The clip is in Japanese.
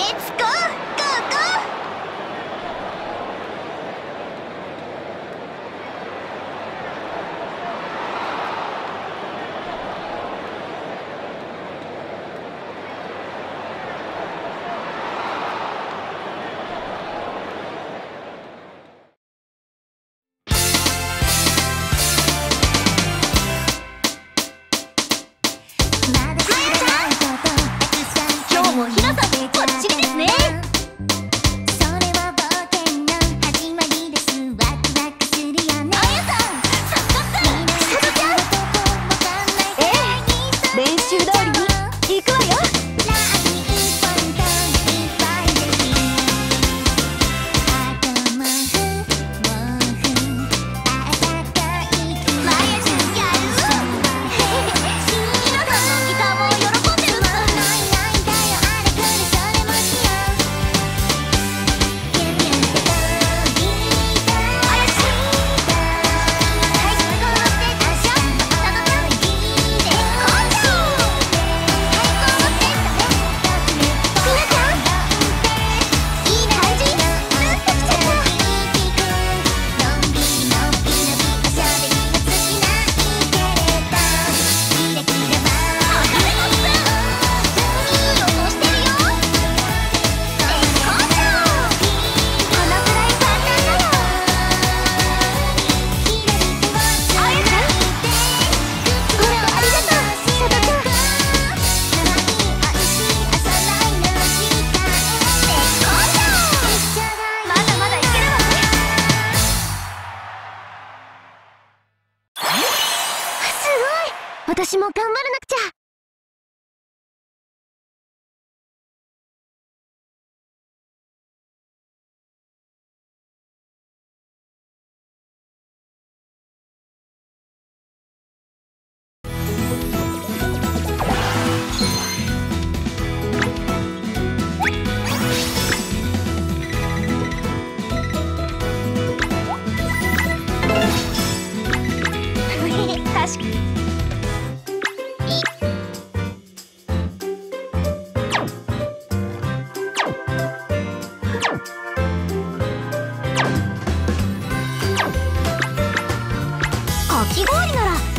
レッツゴーゴーゴー私も頑張らなくちゃ。き氷なら